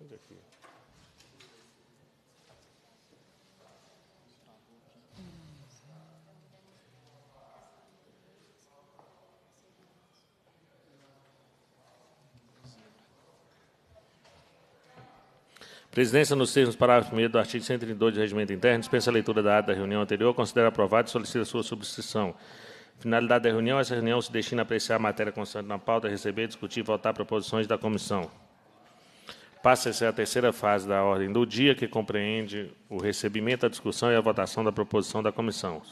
Aqui? Presidência, nos termos do parágrafo 1 do artigo 132 do Regimento Interno, dispensa a leitura da ata da reunião anterior, considera aprovada e solicita sua substituição. Finalidade da reunião, essa reunião se destina a apreciar a matéria constante na pauta, receber, discutir e votar proposições da comissão. Passa-se a terceira fase da ordem do dia, que compreende o recebimento, a discussão e a votação da proposição da comissão.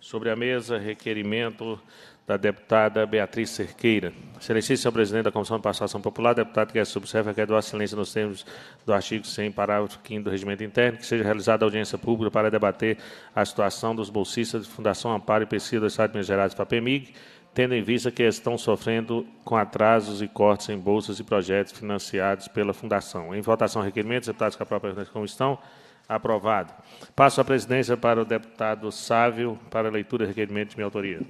Sobre a mesa, requerimento da deputada Beatriz Cerqueira. Senhor presidente da Comissão de Participação Popular, deputado que é subserve requer Vossa Excelência nos termos do artigo 100, parágrafo 5 do Regimento Interno, que seja realizada audiência pública para debater a situação dos bolsistas de Fundação Amparo e Pesquisa do Estado de Minas Gerais, FAPEMIG, tendo em vista que estão sofrendo com atrasos e cortes em bolsas e projetos financiados pela Fundação. Em votação, requerimentos, deputados com a própria comissão, aprovado. Passo a presidência para o deputado Sávio para a leitura de requerimento de minha autoria.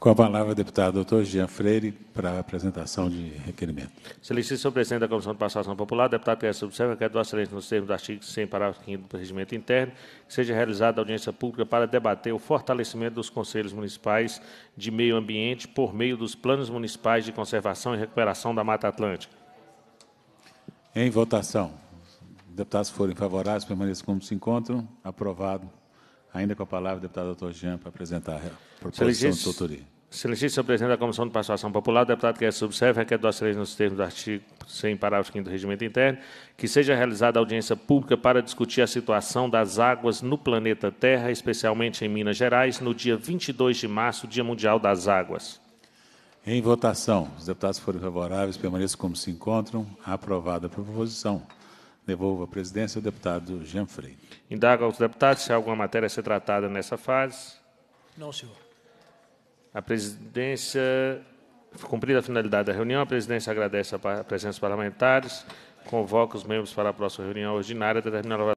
Com a palavra, deputado doutor Jean Freire, para a apresentação de requerimento. Excelentíssimo senhor presidente da Comissão de Participação Popular, deputado que observa que é do excelência nos termos do artigo 100, parágrafo 5 do Regimento Interno, que seja realizada audiência pública para debater o fortalecimento dos conselhos municipais de meio ambiente por meio dos planos municipais de conservação e recuperação da Mata Atlântica. Em votação. Deputados forem favoráveis, permaneçam como se encontram. Aprovado. Ainda com a palavra, o deputado doutor Jean, para apresentar a proposição de autoria. Excelentíssimo senhor presidente da Comissão de Participação Popular, deputado que é subserve, requer do excelência nos termos do artigo 100, parágrafo 5 do Regimento Interno, que seja realizada audiência pública para discutir a situação das águas no planeta Terra, especialmente em Minas Gerais, no dia 22 de março, Dia Mundial das Águas. Em votação, os deputados forem favoráveis, permaneçam como se encontram. Aprovada a proposição. Devolvo a presidência ao deputado Jean Freire. Indago aos deputados se há alguma matéria a ser tratada nessa fase. Não, senhor. A presidência, cumprida a finalidade da reunião, a presidência agradece a presença dos parlamentares, convoca os membros para a próxima reunião ordinária, determinando a